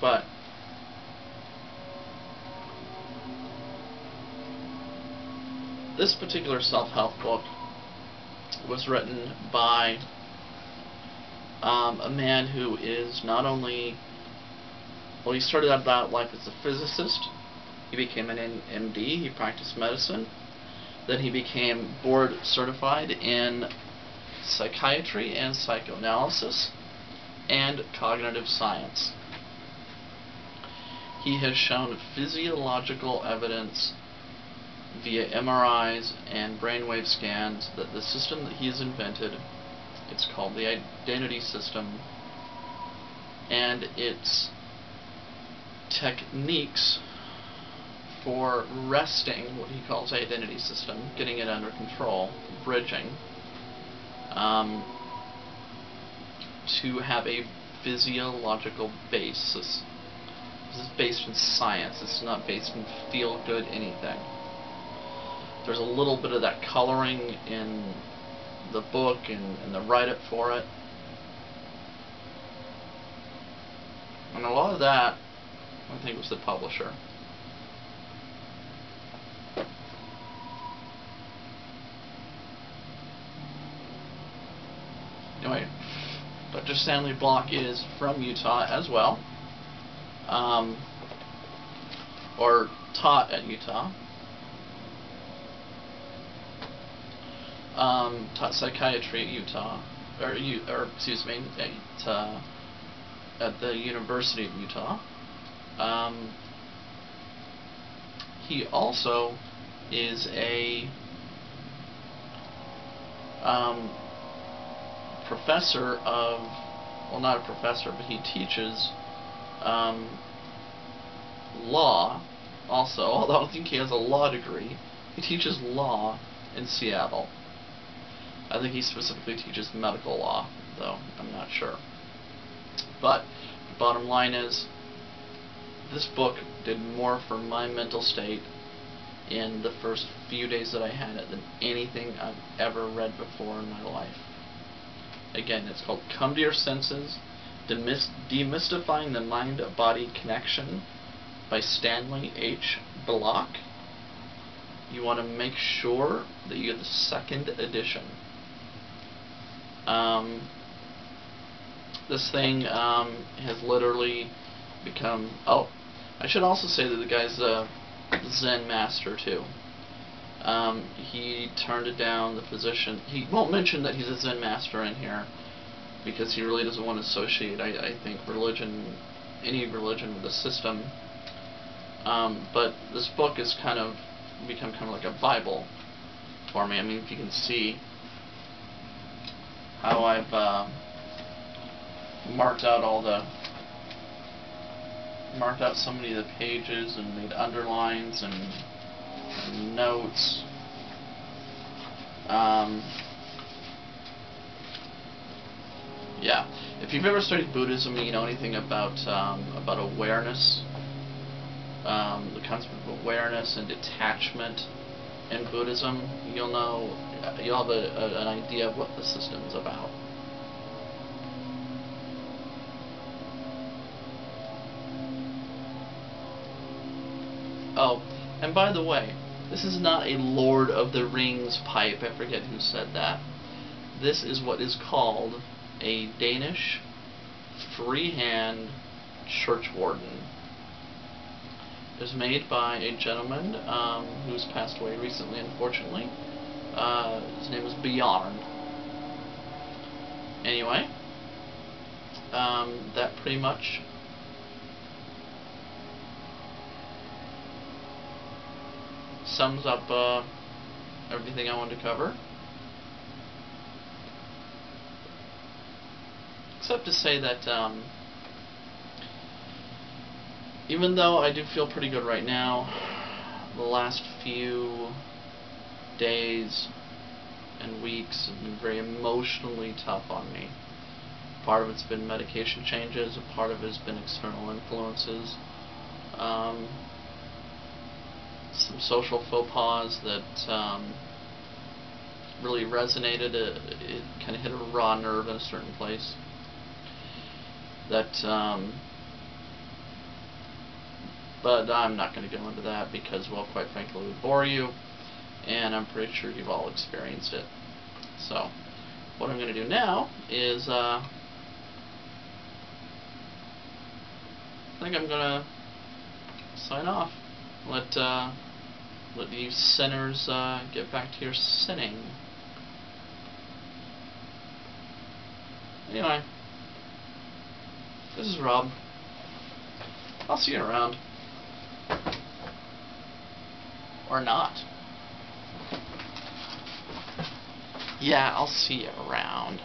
But this particular self-help book was written by um, a man who is not only well, he started out life as a physicist. He became an MD. He practiced medicine. Then he became board certified in psychiatry and psychoanalysis and cognitive science. He has shown physiological evidence via MRIs and brainwave scans that the system that he has invented, it's called the identity system, and its techniques for resting what he calls identity system, getting it under control, bridging, um, to have a physiological basis. This is based in science. It's not based in feel-good anything. There's a little bit of that coloring in the book and, and the write-up for it. And a lot of that, I think, was the publisher. Anyway, Dr. Stanley Block is from Utah as well, um, or taught at Utah. Um, taught psychiatry at Utah, or, or excuse me, at, uh, at the University of Utah. Um, he also is a um, professor of, well, not a professor, but he teaches um, law also, although I don't think he has a law degree. He teaches law in Seattle. I think he specifically teaches medical law, though I'm not sure. But the bottom line is, this book did more for my mental state in the first few days that I had it than anything I've ever read before in my life. Again, it's called Come to Your Senses, Demystifying the Mind-Body Connection by Stanley H. Block. You want to make sure that you get the second edition. Um, this thing um, has literally become... Oh, I should also say that the guy's a Zen master, too. Um, he turned it down, the physician. He won't mention that he's a Zen master in here because he really doesn't want to associate, I, I think, religion, any religion with the system. Um, but this book has kind of become kind of like a Bible for me. I mean, if you can see how I've uh, marked out all the marked out so many of the pages and made underlines and notes. Um, yeah, if you've ever studied Buddhism, you know anything about um, about awareness, um, the concept of awareness and detachment in Buddhism, you'll know you'll have a, a, an idea of what the system is about. Oh, and by the way, this is not a Lord of the Rings pipe. I forget who said that. This is what is called a Danish freehand church warden. It was made by a gentleman um, who's passed away recently, unfortunately. Uh, his name was Bjarn. Anyway, um, that pretty much sums up uh, everything I wanted to cover. Except to say that um, even though I do feel pretty good right now, the last few days and weeks have been very emotionally tough on me. Part of it's been medication changes, a part of it has been external influences. Um, some social faux pas that um, really resonated. It, it kind of hit a raw nerve in a certain place. That um, But I'm not going to go into that because, well, quite frankly, it would bore you, and I'm pretty sure you've all experienced it. So, what I'm going to do now is, uh, I think I'm going to sign off. Let, uh, let you sinners uh, get back to your sinning. Anyway, this is Rob. I'll see you around. Or not. Yeah, I'll see you around.